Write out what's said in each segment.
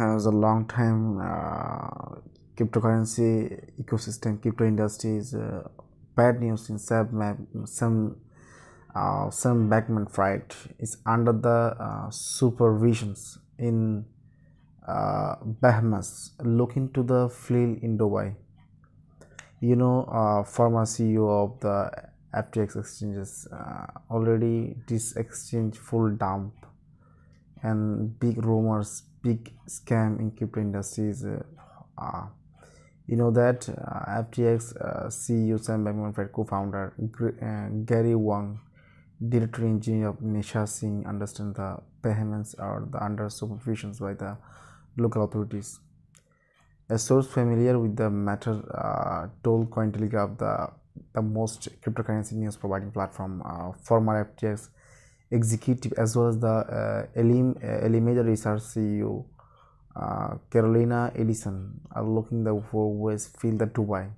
as a long time uh, cryptocurrency ecosystem crypto industry is uh, bad news in some some uh, Sam Bankman-Fried is under the uh, supervisions in uh, Bahamas. Looking to the fleet in Dubai. You know uh, former CEO of the FTX exchanges uh, already this exchange full dump and big rumors big scam in crypto industries uh, you know that uh, FTX uh, CEO Sam Bankman-Fried co-founder uh, Gary Wang director engineer of Nishad Singh understand the payments are the under supervisions by the local authorities. A source familiar with the matter uh, told Cointelegraph the the most cryptocurrency news providing platform uh, former FTX executive as well as the uh, Elim, uh, Alameda Research CEO uh, Caroline Ellison are looking the for the Dubai.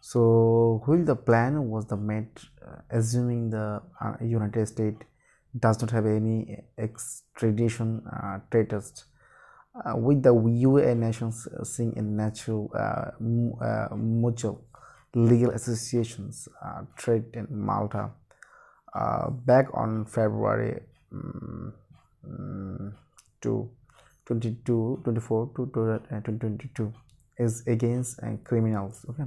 So, while the plan was the made, uh, assuming the uh, United States does not have any extradition uh, treaties uh, with the UAE nations seeing a natural uh, uh, mutual legal associations uh, trade in Malta uh, back on February um, um, to 22 24 to 2022 is against uh, criminals okay?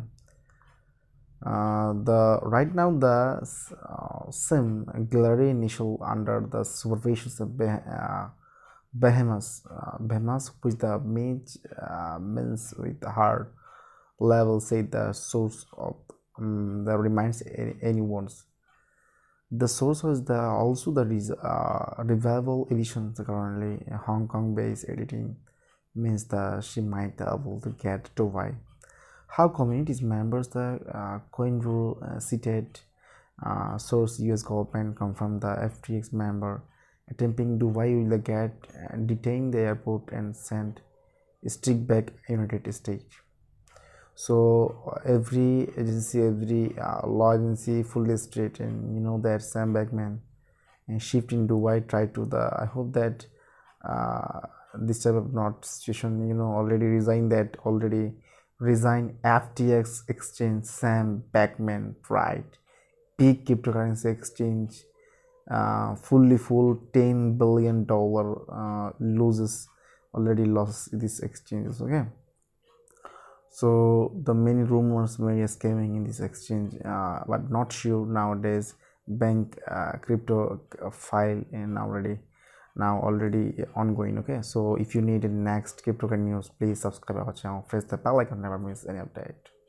Uh, the right now the uh, sim gallery initial under the supervision of bah uh, Bahamas, uh, Bahamas, which the main uh, means with hard level say the source of um, the reminds any, anyone's the source was the also the uh, revival edition currently hong kong based editing means that she might be able to get to why how communities members the uh, coin rule uh, cited uh, source us government confirmed the ftx member attempting dubai will get detained the airport and sent stick back united states so every agency every uh, law agency fully straight and you know that sam bankman and shift in dubai try to the i hope that uh, this type of not situation you know already resigned that already resign ftx exchange sam bankman right? Big cryptocurrency exchange uh, fully full 10 billion dollar uh, loses already lost this exchanges okay so the many rumors many scamming in this exchange uh, but not sure nowadays. Bank uh, crypto file and already now already ongoing okay? So if you need next crypto news please subscribe our channel. Press the bell icon. Never miss any update